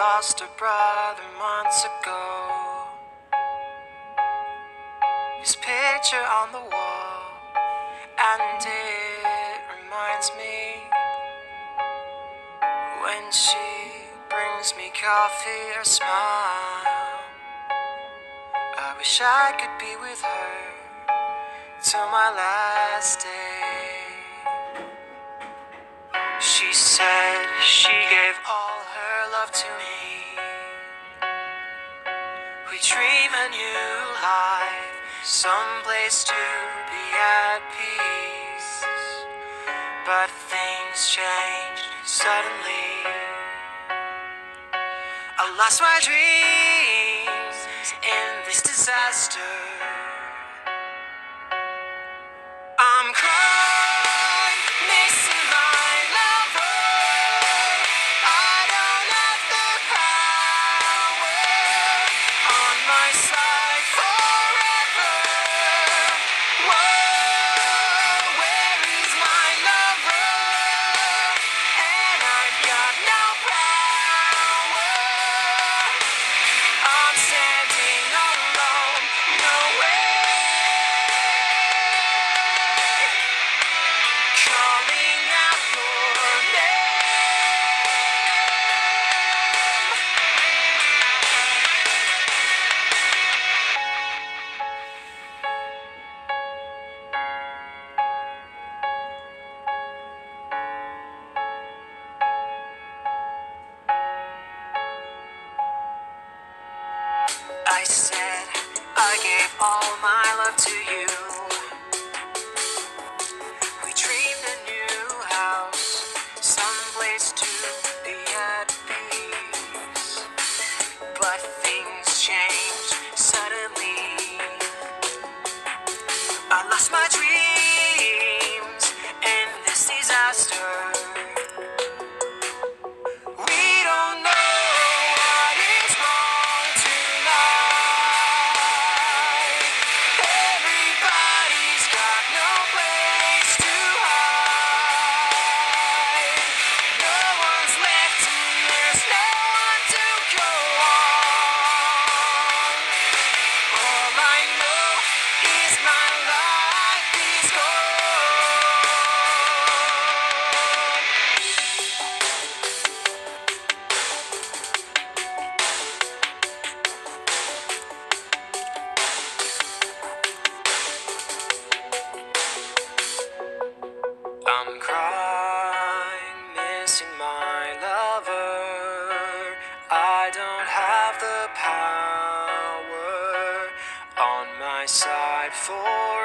Lost a brother months ago. His picture on the wall, and it reminds me when she brings me coffee or smile. I wish I could be with her till my last day. She said she gave all love to me. We dream a new life, someplace to be at peace. But things changed suddenly. I lost my dreams in this disaster. All my love to you. for